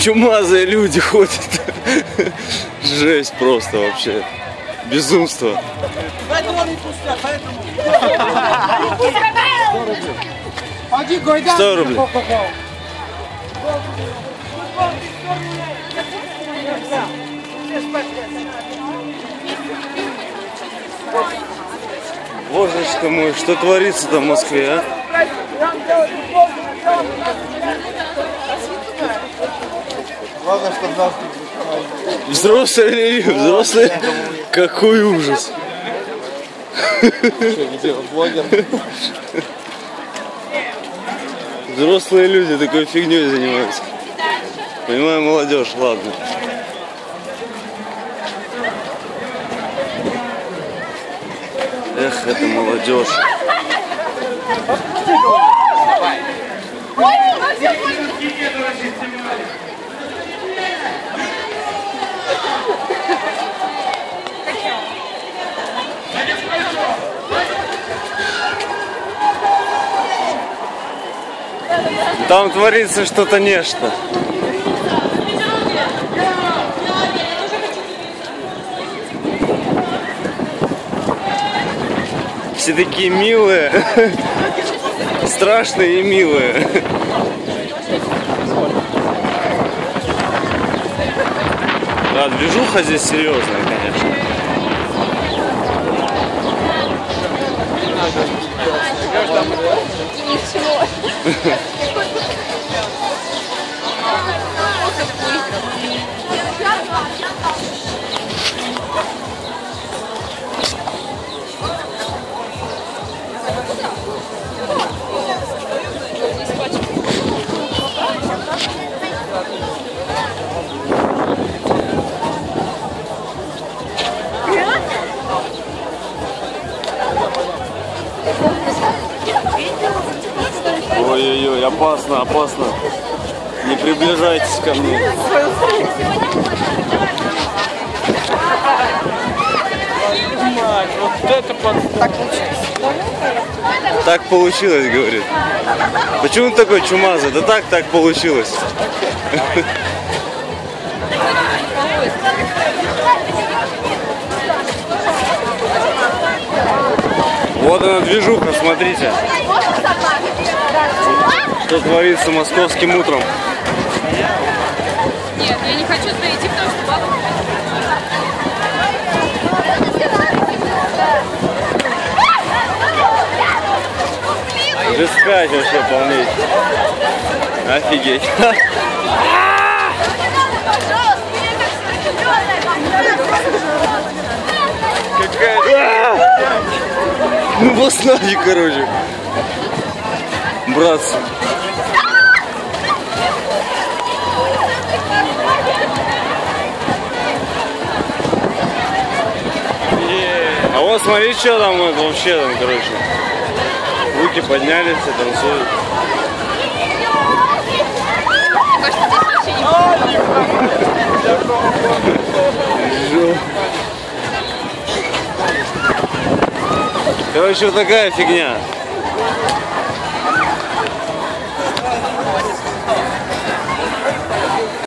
Чумазые люди ходят. Жесть просто вообще. Безумство. Сто рублей. Божечка мой, что творится там в Москве, а? Главное, чтобы нас Взрослые, взрослые, какой ужас. Взрослые люди такой фигней занимаются. Понимаю, молодежь, ладно. Эх, это молодежь. Там творится что-то нечто. Все такие милые, страшные и милые. Да, движуха здесь серьезная, конечно. Ой-ой-ой, опасно, опасно. Не приближайтесь ко мне. Вот это под... Так получилось. Так получилось, говорит. Почему ты такой чумазый? Да так, так получилось. Вот она движуха, смотрите. Что творится московским утром. Нет, я не хочу туда идти, потому что баба Жескать вообще полнейший. Офигеть. Какая... Ну вас нафиг, короче. Братцы. А вот смотри, что там вообще там, короче. Руки поднялись и танцуют. Короче, вот такая фигня.